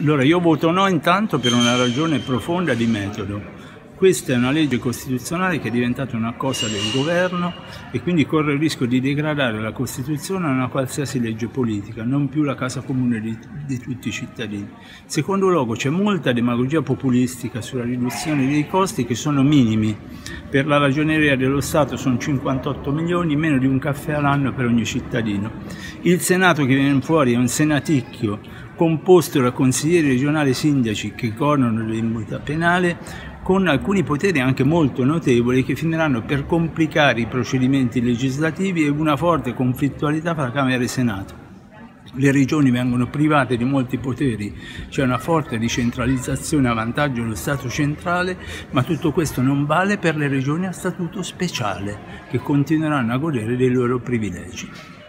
Allora io voto no intanto per una ragione profonda di metodo. Questa è una legge costituzionale che è diventata una cosa del governo e quindi corre il rischio di degradare la Costituzione a una qualsiasi legge politica, non più la casa comune di, di tutti i cittadini. In secondo luogo c'è molta demagogia populistica sulla riduzione dei costi che sono minimi. Per la ragioneria dello Stato sono 58 milioni, meno di un caffè all'anno per ogni cittadino. Il Senato che viene fuori è un senaticchio composto da consiglieri regionali sindaci che corrono l'immunità penale con alcuni poteri anche molto notevoli che finiranno per complicare i procedimenti legislativi e una forte conflittualità fra Camera e Senato. Le regioni vengono private di molti poteri, c'è una forte decentralizzazione a vantaggio dello Stato centrale, ma tutto questo non vale per le regioni a statuto speciale, che continueranno a godere dei loro privilegi.